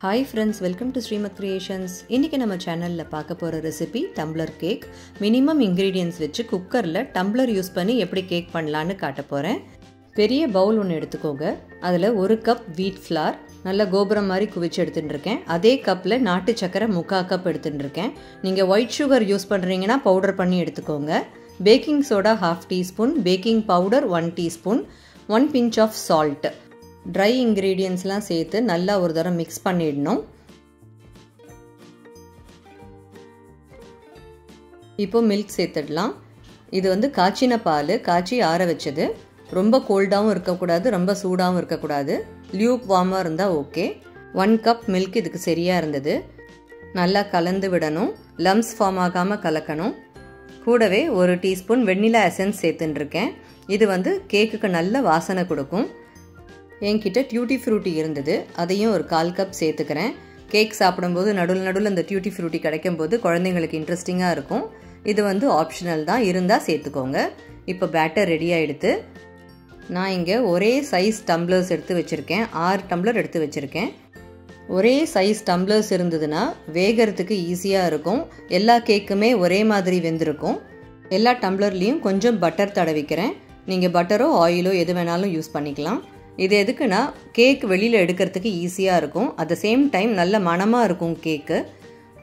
Hi friends welcome to Srimath creations இன்றைக்கி நம்ம சேனலில் பார்க்க போகிற recipe tumbler cake minimum ingredients வச்சு குக்கரில் டம்ளர் யூஸ் பண்ணி எப்படி கேக் பண்ணலான்னு காட்ட போகிறேன் பெரிய பவுல் ஒன்று எடுத்துக்கோங்க. அதில் ஒரு கப் வீட் ஃப்ளார் நல்ல கோபுரம் மாதிரி குவிச்சு எடுத்துட்டுருக்கேன். அதே கப்பில் நாட்டு சக்கரை முக்கா கப் எடுத்துட்டுருக்கேன். நீங்கள் ஒயிட் சுகர் யூஸ் பண்ணுறீங்கன்னா பவுடர் பண்ணி எடுத்துக்கோங்க. Baking soda half teaspoon baking powder one teaspoon one pinch of salt dry இன்க்ரீடியன்ஸ்லாம் சேர்த்து நல்லா ஒரு தரம் மிக்ஸ் பண்ணிடணும். இப்போ மில்க் சேர்த்துடலாம். இது வந்து காய்ச்சின பால் காய்ச்சி ஆற வச்சது. ரொம்ப கோல்டாகவும் இருக்கக்கூடாது ரொம்ப சூடாகவும் இருக்கக்கூடாது. லியூக் வார்மாக இருந்தால் ஓகே ஒன் கப் மில்க் இதுக்கு சரியாக இருந்தது. நல்லா கலந்து விடணும். லம்ஸ் ஃபார்ம் ஆகாமல் கலக்கணும். கூடவே ஒரு டீஸ்பூன் வெண்ணிலா எசன்ஸ் சேர்த்துட்டுருக்கேன். இது வந்து கேக்குக்கு நல்ல வாசனை கொடுக்கும். என்கிட்ட டியூட்டி ஃப்ரூட்டி இருந்தது. அதையும் ஒரு கால் கப் சேர்த்துக்கிறேன். கேக் சாப்பிடும்போது நடுவில் நடுவில் அந்த டியூட்டி ஃப்ரூட்டி கிடைக்கும் போது குழந்தைங்களுக்கு இன்ட்ரெஸ்டிங்காக இருக்கும். இது வந்து ஆப்ஷனல் தான். இருந்தால் சேர்த்துக்கோங்க. இப்போ பேட்டர் ரெடி ஆகிடுது நான் இங்கே ஒரே சைஸ் டம்ளர்ஸ் எடுத்து வச்சுருக்கேன். ஆறு டம்ளர் எடுத்து வச்சுருக்கேன். ஒரே சைஸ் டம்ளர்ஸ் இருந்ததுன்னா வேகிறதுக்கு ஈஸியாக இருக்கும். எல்லா கேக்குமே ஒரே மாதிரி வெந்திருக்கும். எல்லா டம்ளர்லேயும் கொஞ்சம் பட்டர் தடவிக்கிறேன். நீங்கள் பட்டரோ ஆயிலோ எது வேணாலும் யூஸ் பண்ணிக்கலாம். இது எதுக்குன்னா கேக் வெளியில் எடுக்கிறதுக்கு ஈஸியாக இருக்கும். அட் த சேம் டைம் நல்ல மணமாக இருக்கும் கேக்கு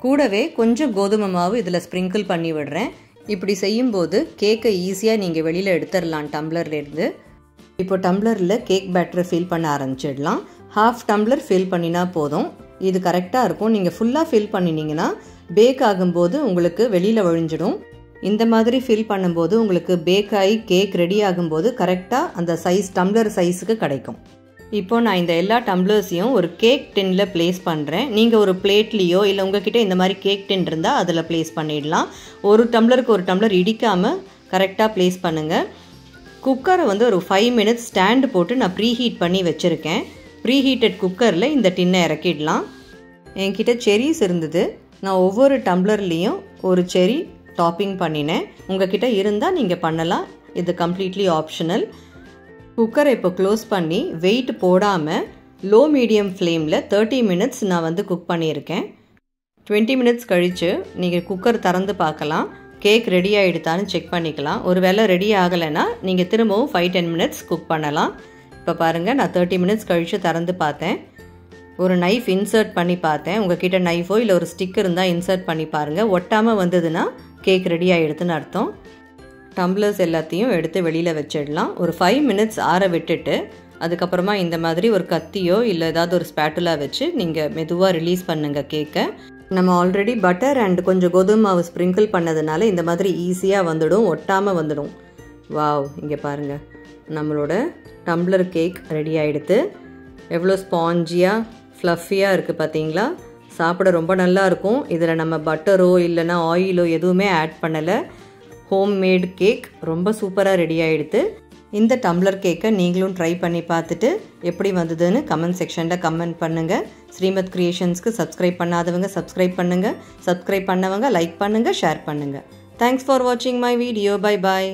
கூடவே கொஞ்சம் கோதுமை மாவு இதில் ஸ்ப்ரிங்கிள் பண்ணி விடுறேன். இப்படி செய்யும்போது கேக்கை ஈஸியாக நீங்கள் வெளியில் எடுத்துடலாம் டம்ளர்லேருந்து இப்போ டம்ளரில் கேக் பேட்டரை ஃபில் பண்ண ஆரம்பிச்சிடலாம். ஹாஃப் டம்ளர் ஃபில் பண்ணினா போதும். இது கரெக்டாக இருக்கும். நீங்கள் ஃபுல்லாக ஃபில் பண்ணினீங்கன்னா பேக் ஆகும்போது உங்களுக்கு வெளியில் ஒழிஞ்சிடும் இந்த மாதிரி ஃபில் பண்ணும்போது உங்களுக்கு பேக் ஆகி கேக் ரெடி ஆகும்போது கரெக்டாக அந்த சைஸ் டம்ளர் சைஸுக்கு கிடைக்கும். இப்போ நான் இந்த எல்லா டம்ளர்ஸையும் ஒரு கேக் டின்னில் ப்ளேஸ் பண்ணுறேன் நீங்கள் ஒரு பிளேட்லேயோ இல்லை உங்ககிட்ட இந்த மாதிரி கேக் டின் இருந்தால் அதில் ப்ளேஸ் பண்ணிடலாம். ஒரு டம்ளருக்கு ஒரு டம்ளர் இடிக்காமல் கரெக்டாக ப்ளேஸ் பண்ணுங்கள் குக்கரை வந்து ஒரு ஃபைவ் மினிட்ஸ் ஸ்டாண்டு போட்டு நான் ப்ரீ ஹீட் பண்ணி வச்சுருக்கேன். ப்ரீ ஹீட்டட் குக்கரில் இந்த டின்னை இறக்கிடலாம். என்கிட்ட செரிஸ் இருந்தது. நான் ஒவ்வொரு டம்ளர்லேயும் ஒரு செரி டாப்பிங் பண்ணினேன். உங்ககிட்ட இருந்தால் நீங்கள் பண்ணலாம். இது கம்ப்ளீட்லி ஆப்ஷனல் குக்கரை இப்போ க்ளோஸ் பண்ணி வெயிட் போடாமல் லோ மீடியம் ஃப்ளேமில் தேர்ட்டி மினிட்ஸ் நான் வந்து குக் பண்ணியிருக்கேன். டுவெண்ட்டி மினிட்ஸ் கழித்து நீங்கள் குக்கர் திறந்து பார்க்கலாம். கேக் ரெடி ஆகிடுதான்னு செக் பண்ணிக்கலாம். ஒரு வேளை ரெடி ஆகலைன்னா நீங்கள் திரும்பவும் ஃபைவ் டென் மினிட்ஸ் குக் பண்ணலாம். இப்போ பாருங்கள் நான் தேர்ட்டி மினிட்ஸ் கழித்து திறந்து பார்த்தேன். ஒரு நைஃப் இன்சர்ட் பண்ணி பார்த்தேன். உங்ககிட்ட நைஃபோ இல்லை ஒரு ஸ்டிக் இருந்தால் இன்சர்ட் பண்ணி பாருங்கள் ஒட்டாமல் வந்ததுன்னா கேக் ரெடி ஆகிடுதுன்னு அர்த்தம். டம்ளர்ஸ் எல்லாத்தையும் எடுத்து வெளியில் வச்சிடலாம். ஒரு ஃபைவ் மினிட்ஸ் ஆற விட்டுட்டு அதுக்கப்புறமா இந்த மாதிரி ஒரு கத்தியோ இல்லை ஏதாவது ஒரு ஸ்பேட்டுலா வச்சு நீங்கள் மெதுவாக ரிலீஸ் பண்ணுங்கள் கேக்கை நம்ம ஆல்ரெடி பட்டர் அண்ட் கொஞ்சம் கோதுமை மாவு ஸ்ப்ரிங்கிள் பண்ணதுனால இந்த மாதிரி ஈஸியாக வந்துடும் ஒட்டாமல் வந்துடும். வாவ் இங்கே பாருங்கள் நம்மளோட டம்ளர் கேக் ரெடி ஆகிடுது எவ்வளோ ஸ்பாஞ்சியாக ஃப்ளஃபியாக இருக்குது பார்த்தீங்களா சாப்பிட ரொம்ப நல்லா இருக்கும் இதில் நம்ம பட்டரோ இல்லைனா ஆயிலோ எதுவுமே ஆட் பண்ணலை. ஹோம் மேட் கேக் ரொம்ப சூப்பராக ரெடி ஆகிடுது இந்த டம்ளர் கேக்கை நீங்களும் ட்ரை பண்ணி பார்த்துட்டு எப்படி வந்ததுன்னு கமெண்ட் செக்ஷனில் கமெண்ட் பண்ணுங்கள் ஸ்ரீமத் க்ரியேஷன்ஸ்க்கு சப்ஸ்கிரைப் பண்ணாதவங்க சப்ஸ்கிரைப் பண்ணுங்கள் சப்ஸ்கிரைப் பண்ணவங்க லைக் பண்ணுங்கள் ஷேர் பண்ணுங்கள் தேங்க்ஸ் ஃபார் வாட்சிங் மை வீடியோ பை பாய்